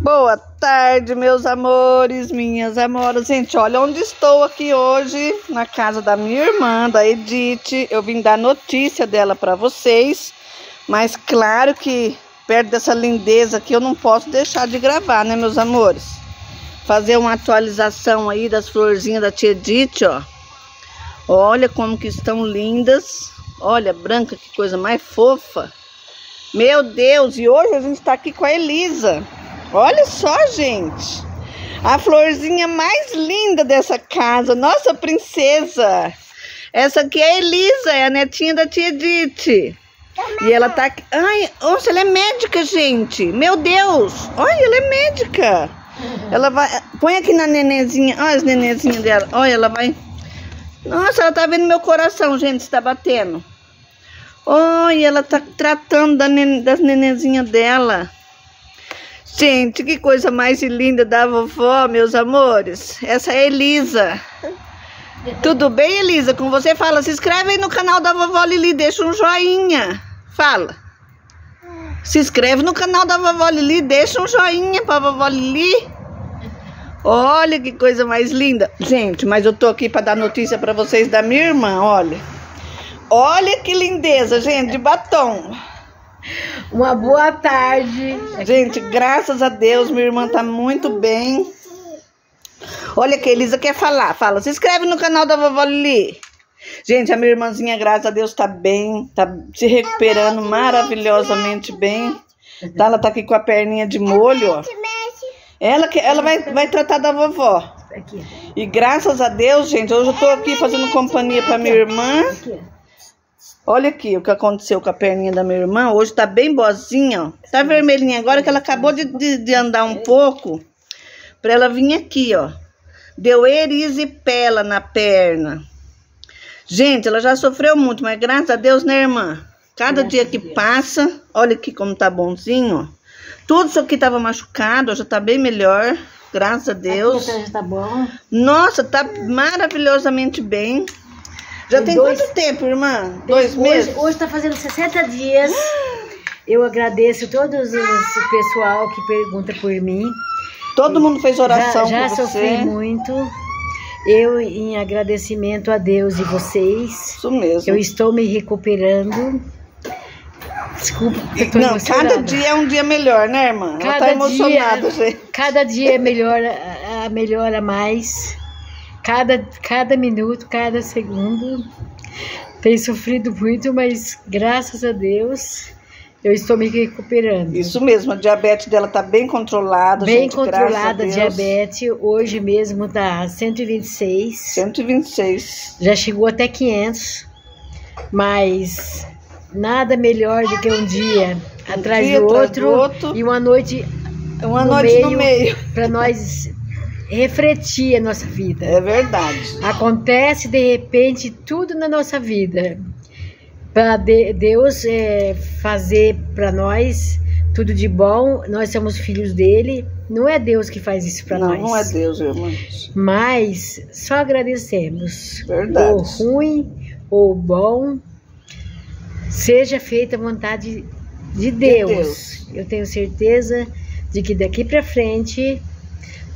Boa tarde, meus amores, minhas amoras. Gente, olha onde estou aqui hoje, na casa da minha irmã, da Edith. Eu vim dar notícia dela para vocês, mas claro que perto dessa lindeza aqui eu não posso deixar de gravar, né, meus amores? Fazer uma atualização aí das florzinhas da tia Edith, ó. Olha como que estão lindas. Olha, branca, que coisa mais fofa. Meu Deus, e hoje a gente está aqui com a Elisa. Olha só, gente. A florzinha mais linda dessa casa. Nossa, princesa. Essa aqui é a Elisa, é a netinha da tia Edith. E ela tá aqui. Ai, nossa, ela é médica, gente. Meu Deus. Olha, ela é médica. Ela vai. Põe aqui na nenenzinha. Olha as nenenzinhas dela. Olha, ela vai. Nossa, ela tá vendo meu coração, gente. Está batendo. Olha, ela tá tratando da nen das nenenzinhas dela. Gente, que coisa mais linda da vovó, meus amores. Essa é Elisa. Tudo bem, Elisa? Com você fala, se inscreve aí no canal da vovó Lili, deixa um joinha. Fala. Se inscreve no canal da vovó Lili, deixa um joinha pra vovó Lili. Olha que coisa mais linda. Gente, mas eu tô aqui para dar notícia para vocês da minha irmã, olha. Olha que lindeza, gente, de batom. Uma boa tarde. Gente, graças a Deus, minha irmã tá muito bem. Olha que a Elisa quer falar. Fala, se inscreve no canal da vovó Lili. Gente, a minha irmãzinha, graças a Deus, tá bem. Tá se recuperando maravilhosamente bem. Tá, ela tá aqui com a perninha de molho, ó. Ela, que, ela vai, vai tratar da vovó. E graças a Deus, gente, hoje eu tô aqui fazendo companhia pra minha irmã. Olha aqui o que aconteceu com a perninha da minha irmã. Hoje tá bem boazinha, ó. Tá vermelhinha agora que ela acabou de, de, de andar um pouco. Pra ela vir aqui, ó. Deu erisipela na perna. Gente, ela já sofreu muito, mas graças a Deus, né, irmã? Cada dia que passa, olha aqui como tá bonzinho, ó. Tudo isso aqui tava machucado, já tá bem melhor. Graças a Deus. Aqui já tá bom. Nossa, tá maravilhosamente bem. Já tem, dois, quanto tempo, irmã? Dois hoje, meses? Hoje está fazendo 60 dias. Eu agradeço todo esse pessoal que pergunta por mim. Todo mundo fez oração já, já por sofri você. muito. Eu, em agradecimento a Deus e vocês, Isso mesmo. eu estou me recuperando. Desculpa, eu tô Não, emocionada. cada dia é um dia melhor, né, irmã? Ela Cada tá emocionada, dia, gente. Cada dia melhora, a- melhora mais. Cada, cada minuto, cada segundo. Tenho sofrido muito, mas graças a Deus eu estou me recuperando. Isso mesmo, a diabetes dela tá bem controlada, Bem gente, controlada a diabetes. Hoje mesmo tá 126. 126. Já chegou até 500. Mas nada melhor do que um dia atrás dia do, atrás outro, do outro. e uma noite Uma No noite no meio. meio. para nós refletir a nossa vida. É verdade. Acontece de repente tudo na nossa vida. Para Deus é, fazer para nós tudo de bom, nós somos filhos dele. Não é Deus que faz isso para nós. não é Deus, irmã. Mas só agradecemos. Verdade. Ou ruim ou bom, seja feita a vontade de Deus. Deus. Eu tenho certeza de que daqui para frente,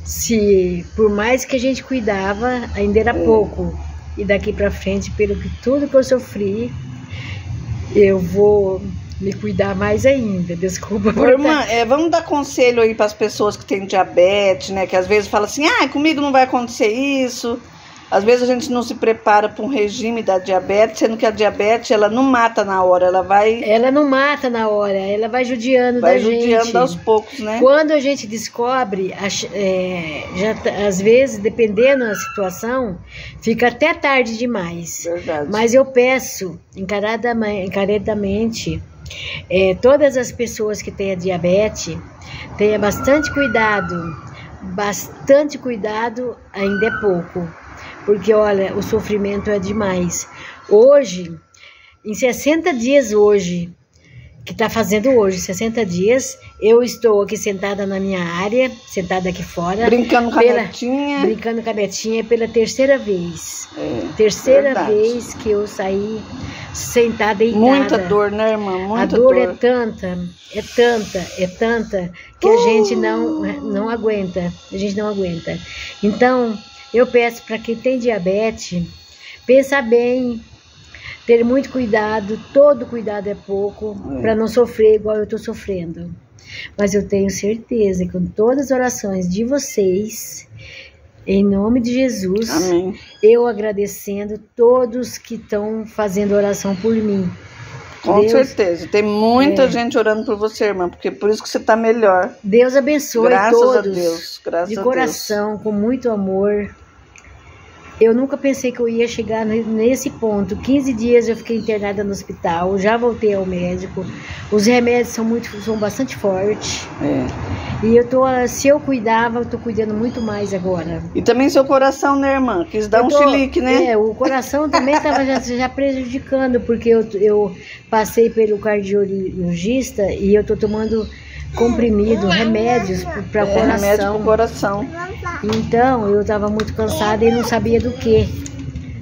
se por mais que a gente cuidava, ainda era É. pouco. E daqui para frente, pelo que tudo que eu sofri, eu vou me cuidar mais ainda. Desculpa por irmã, é, vamos dar conselho aí para as pessoas que têm diabetes, né? Que às vezes falam assim, ah, comigo não vai acontecer isso. Às vezes a gente não se prepara para um regime da diabetes, sendo que a diabetes ela não mata na hora, ela vai, Ela não mata na hora, ela vai judiando vai da gente. judiando aos poucos, né? Quando a gente descobre, é, já, tá- às vezes, dependendo da situação, fica até tarde demais. Verdade. Mas eu peço encarecidamente, é, todas as pessoas que têm a diabetes, tenha bastante cuidado. Bastante cuidado ainda é pouco. Porque, olha, o sofrimento é demais. Hoje, em 60 dias hoje, que está fazendo hoje 60 dias. Eu estou aqui sentada na minha área, sentada aqui fora. Brincando com a pela- netinha. Brincando com a netinha pela terceira vez. É, Terceira verdade. vez que eu saí sentada deitada. Muita dor, né, irmã? Muita a dor, dor. é tanta, é tanta, é tanta que a gente não, não aguenta. A gente não aguenta. Então, eu peço para quem tem diabetes, pensar bem, ter muito cuidado, todo cuidado é pouco, É. para não sofrer igual eu estou sofrendo. Mas eu tenho certeza que com todas as orações de vocês, em nome de Jesus, Amém. eu agradecendo todos que estão fazendo oração por mim. Com Deus- certeza. Tem muita É. gente orando por você, irmã, porque por isso que você tá melhor. Deus abençoe Graças todos. a Deus. Graças de a coração, com muito amor. Eu nunca pensei que eu ia chegar ne- nesse ponto. 15 dias eu fiquei internada no hospital, já voltei ao médico. Os remédios são muito, são bastante fortes. É. E eu tô, se eu cuidava, eu tô cuidando muito mais agora. E também seu coração, né, irmã? Quis dar Eu um tô- chilique, né? É, o coração também estava já, já prejudicando, porque eu, eu passei pelo cardiologista e eu tô tomando comprimido, remédios para o É, remédio pro coração. coração. Então, eu estava muito cansada e não sabia do que.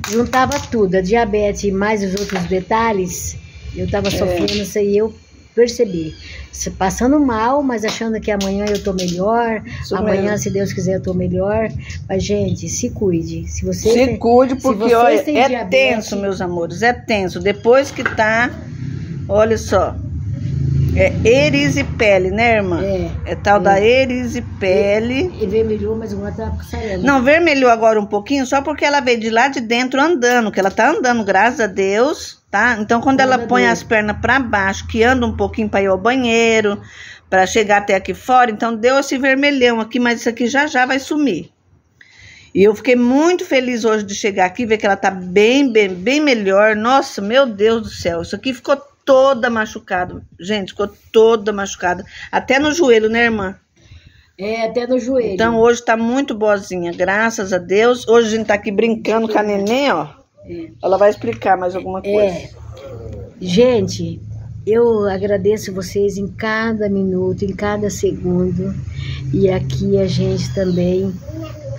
Juntava tudo, a diabetes e mais os outros detalhes, eu estava É. sofrendo isso aí, eu percebi. Passando mal, mas achando que amanhã eu tô melhor, Isso amanhã, mesmo. se Deus quiser, eu tô melhor. Mas, gente, se cuide. Se você Se tem- cuide, porque, olha, é diabetes- tenso, meus amores, é tenso. Depois que tá, olha só, é erisipele, né, irmã? É, É tal da erisipele. e vermelhou, mas agora tá sarando. Não, vermelhou agora um pouquinho, só porque ela veio de lá de dentro andando, que ela tá andando, graças a Deus, tá? Então, quando ela Glória põe Deus. as pernas pra baixo, que anda um pouquinho pra ir ao banheiro, pra chegar até aqui fora, então deu esse vermelhão aqui, mas isso aqui já já vai sumir. E eu fiquei muito feliz hoje de chegar aqui, ver que ela tá bem, bem, bem melhor. Nossa, meu Deus do céu, isso aqui ficou toda machucada. Gente, ficou toda machucada. Até no joelho, né, irmã? É, até no joelho. Então hoje tá muito boazinha, graças a Deus. Hoje a gente tá aqui brincando com a neném, ó. É. Ela vai explicar mais alguma coisa. É. Gente, eu agradeço vocês em cada minuto, em cada segundo. E aqui a gente também,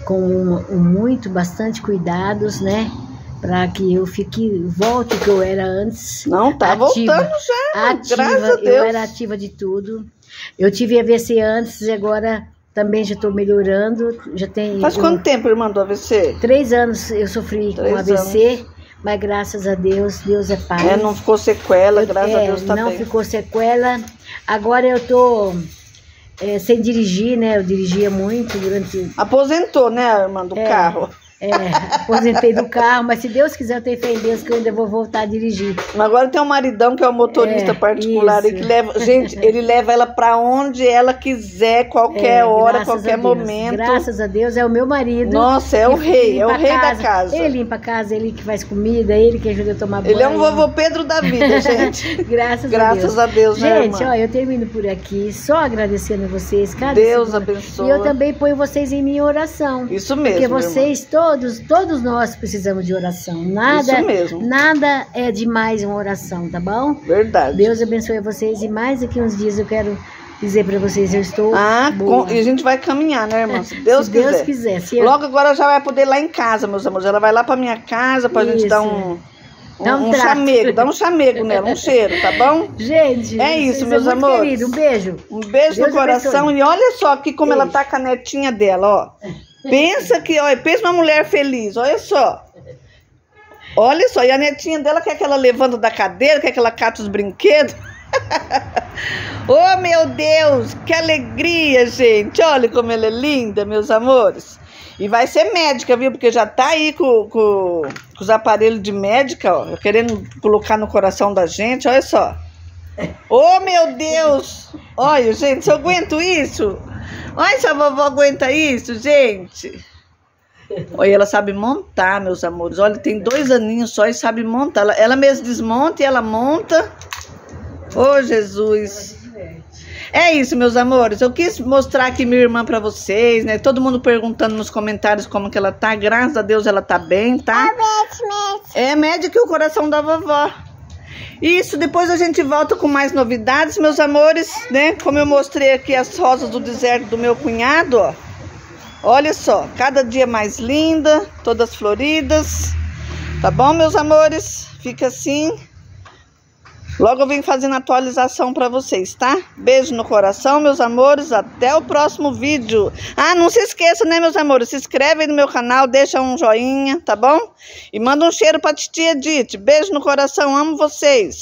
com muito, bastante cuidados, né? Para que eu fique, volte que eu era antes. Não, tá Ativa. voltando já. Ativa, graças a eu Deus. era ativa de tudo. Eu tive AVC antes e agora também já estou melhorando. Já tem Faz eu- quanto tempo, irmã, do AVC? três anos eu sofri Três com AVC, mas graças a Deus, Deus é Pai. É, não ficou sequela, graças a É, Deus tá não bem. ficou sequela. Agora eu tô é, sem dirigir, né? Eu dirigia muito durante. Aposentou, né, irmã, do É. carro. É, aposentei do carro, mas se Deus quiser, eu tenho fé em Deus que eu ainda vou voltar a dirigir. Mas agora tem um maridão que é o motorista É, particular e isso. que leva. Gente, ele leva ela pra onde ela quiser, qualquer É, hora, graças qualquer Deus. momento. Graças a Deus, é o meu marido. Nossa, é o que rei, é o rei da casa. Ele limpa a casa, ele que faz comida, ele que ajuda a tomar banho. Ele é um vovô Pedro da vida, gente. Graças, Graças a a Deus, Deus. né, Gente, ó, eu termino por aqui, só agradecendo vocês. Cada Deus abençoe. E eu também ponho vocês em minha oração. Isso mesmo. Porque vocês, todos, todos nós precisamos de oração. Nada, Isso mesmo. nada é demais uma oração, tá bom? Verdade. Deus abençoe vocês e mais daqui uns dias eu quero dizer pra vocês, eu estou Ah, com- e a gente vai caminhar, né, irmã? Se Deus Se quiser. Deus quiser. Se eu- Logo agora já vai poder ir lá em casa, meus amores. Ela vai lá pra minha casa pra gente Isso. dar um, um, Dá um um chamego, dar um chamego nela, um cheiro, tá bom? Gente, É isso, meus é amores. Querido, um beijo. Um beijo Deus no coração abençoe. e olha só aqui como ela Beijo. tá com a netinha dela, ó. Pensa que, olha, pensa uma mulher feliz, olha só. Olha só, e a netinha dela quer que ela levanta da cadeira, quer que ela cata os brinquedos. oh, meu Deus, que alegria, gente. Olha como ela é linda, meus amores. E vai ser médica, viu? Porque já tá aí com, com, com os aparelhos de médica, ó, querendo colocar no coração da gente, olha só. Oh, meu Deus! Olha, gente, se eu aguento isso? Olha se a vovó aguenta isso, gente. Olha, ela sabe montar, meus amores. Olha, tem dois aninhos só e sabe montar. Ela, ela mesma desmonta e ela monta. Oh, Jesus. É isso, meus amores. Eu quis mostrar aqui minha irmã pra vocês, né? Todo mundo perguntando nos comentários como que ela tá. Graças a Deus ela tá bem, tá? É médica e o coração da vovó. Isso, depois a gente volta com mais novidades, meus amores, né? Como eu mostrei aqui as rosas do deserto do meu cunhado, ó. Olha só, cada dia mais linda, todas floridas. Tá bom, meus amores? Fica assim. Logo eu venho fazendo atualização para vocês, tá? Beijo no coração, meus amores. Até o próximo vídeo. Ah, não se esqueça, né, meus amores? Se inscreve aí no meu canal, deixa um joinha, tá bom? E manda um cheiro pra titia Edith. Beijo no coração, amo vocês.